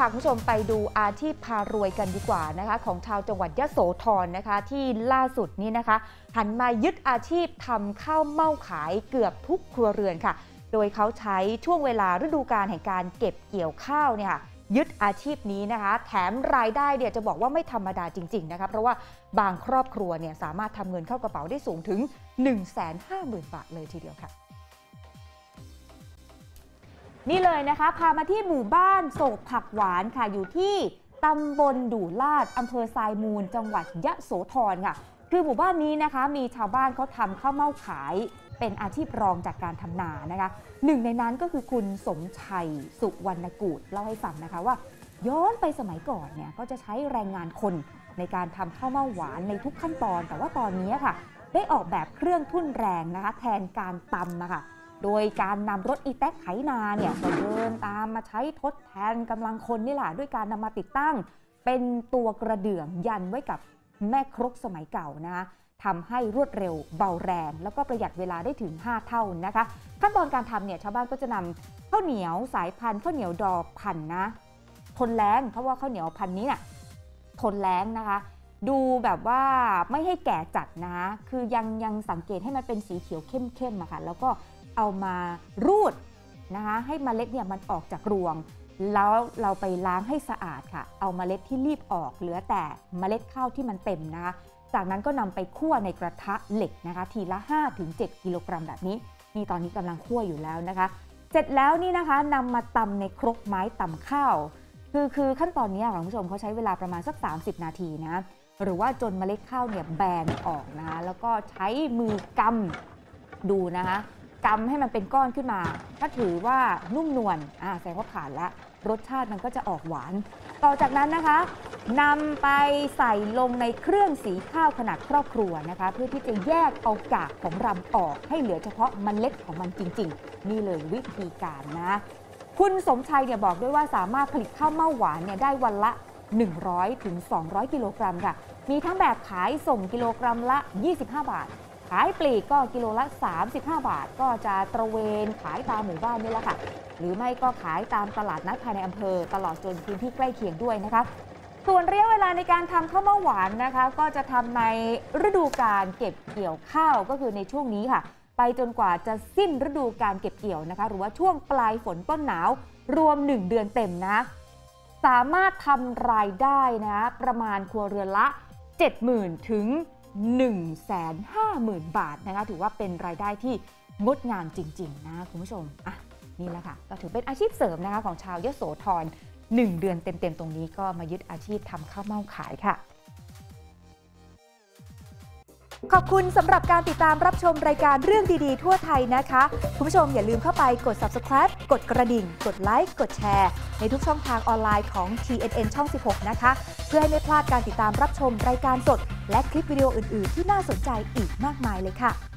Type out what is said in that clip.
พาคุณผู้ชมไปดูอาชีพพารวยกันดีกว่านะคะของชาวจังหวัดยะโสธรนะคะที่ล่าสุดนี้นะคะหันมายึดอาชีพทำข้าวเม่าขายเกือบทุกครัวเรือนค่ะ โดยเขาใช้ช่วงเวลาฤดูกาลแห่งการเก็บเกี่ยวข้าวเนี่ยค่ะยึดอาชีพนี้นะคะ แถมรายได้เนี่ยจะบอกว่าไม่ธรรมดาจริง ๆ นะคะเพราะว่าบางครอบครัวเนี่ยสามารถทำเงินเข้ากระเป๋าได้สูงถึง 150,000 บาทเลยทีเดียวค่ะ นี่เลยนะคะ พามาที่หมู่บ้านโศกผักหวานค่ะอยู่ที่ตำบลดู่ลาดอำเภอทรายมูล จังหวัดยะโสธรค่ะ คือหมู่บ้านนี้นะคะ มีชาวบ้านเขาทำข้าวเม่าขาย เป็นอาชีพรองจากการทำนานะคะหนึ่งในนั้นก็คือคุณสมชัยสุวรรณกูดเล่าให้ฟังนะคะว่า ย้อนไปสมัยก่อนเนี่ยก็จะใช้แรงงานคนในการทำข้าวเม่าหวานในทุกขั้นตอน แต่ว่าตอนนี้ค่ะ ได้ออกแบบเครื่องทุ่นแรงนะคะ แทนการตำนะคะ โดยการนำรถอีแท็กไถนาเนี่ยก็เดินตามมาใช้ทดแทนกำลังคนนี่แหละด้วยการนำมาติดตั้ง เป็นตัวกระเดื่องยันไว้กับแม่ครกสมัยเก่านะคะทำให้รวดเร็วเบาแรง แล้วก็ประหยัดเวลาได้ถึง 5 เท่านะคะ ขั้นตอนการทำเนี่ยชาวบ้านก็จะนำข้าวเหนียวสายพันธุ์ข้าวเหนียวดอกพันธุ์นะ ทนแรงเพราะว่าข้าวเหนียวพันธุ์นี้น่ะทนแรงนะคะ ดูแบบว่าไม่ให้แก่จัดนะคะคือยังยังสังเกตให้มันเป็นสีเขียวเข้มๆอะค่ะแล้วก็ เอามารูดนะคะให้เมล็ดเนี่ยมันออกจากรวง แล้วเราไปล้างให้สะอาดค่ะ เอามเมล็ดที่รีบออกเหลือแต่เมล็ดข้าวที่มันเต็มนะคะจากนั้นก็นำไปคั่วในกระทะเหล็กนะคะ ทีละ 5-7 กิโลกรัมแบบนี้นี่ตอนนี้กำลังคั่วอยู่แล้วนะคะ เสร็จแล้วนี่นะคะนำมาตำในครกไม้ตำข้าว คือคือขั้นตอนนี้ค่ะคุณผู้ชมเขาใช้เวลาประมาณสัก 30 นาทีนะหรือว่าจนเมล็ดข้าวเนี่ยแบนออกนะคะแล้วก็ใช้มือกำดูนะคะ กำให้มันเป็นก้อนขึ้นมาถ้าถือว่านุ่มนวลอ่าแสดงว่าผ่านแล้วรสชาติมันก็จะออกหวาน ต่อจากนั้นนะคะนำไปใส่ลงในเครื่องสีข้าวขนาดครอบครัวนะคะ เพื่อที่จะแยกเอากากของรำออกให้เหลือเฉพาะมันเล็ดของมันจริง ๆ นี่เลยวิธีการนะ คุณสมชัยเนี่ยบอกด้วยว่าสามารถผลิตข้าวเม่าหวานเนี่ยได้วันละ 100ถึง200 กิโลกรัมค่ะ มีทั้งแบบขายส่งกิโลกรัมละ 25 บาทายปลีกก็กิโลละ 35 บาท ก็จะตระเวนขายตามหมู่บ้านนี่แหละค่ะ หรือไม่ก็ขายตามตลาดนัดภายในอำเภอ ตลอดจนพื้นที่ใกล้เคียงด้วยนะคะ ส่วนระยะเวลาในการทำข้าวเม่าหวานนะคะ ก็จะทำในฤดูการเก็บเกี่ยวข้าวก็คือในช่วงนี้ค่ะ ไปจนกว่าจะสิ้นฤดูการเก็บเกี่ยวนะคะ หรือว่าช่วงปลายฝนต้นหนาวรวม 1 เดือนเต็มนะสามารถทำรายได้นะประมาณครัวเรือนละ 70,000 ถึง 150,000 บาทนะคะ ถือว่าเป็นรายได้ที่งดงามจริง ๆ นะคุณผู้ชม อะ นี่แหละค่ะ ก็ถือเป็นอาชีพเสริมนะคะของชาวยโสธร1 เดือนเต็ม ๆ ตรงนี้ก็มายึดอาชีพทำข้าวเม่าขายค่ะ ขอบคุณสำหรับการติดตามรับชมรายการเรื่องดีๆ ทั่วไทยนะคะ คุณผู้ชมอย่าลืมเข้าไปกด subscribe กดกระดิ่ง กดไลค์ กดแชร์ ในทุกช่องทางออนไลน์ของ TNN ช่อง 16 นะคะ เพื่อให้ไม่พลาดการติดตามรับชมรายการสด และคลิปวิดีโออื่น ๆ ที่น่าสนใจอีกมากมายเลยค่ะ